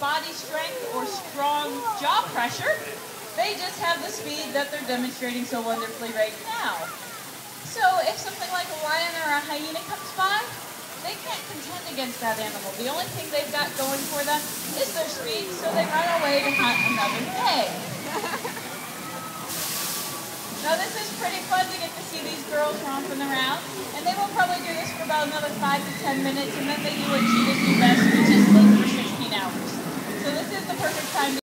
body strength or strong jaw pressure. They just have the speed that they're demonstrating so wonderfully right now. So if something like a lion or a hyena comes by, they can't contend against that animal. The only thing they've got going for them is their speed, so they run away to hunt another day. Now this is pretty fun to get to see these girls romping around, and they will probably do this for about another 5 to 10 minutes, and then they do perfect time